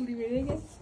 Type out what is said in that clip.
우리 왜 얘기했어?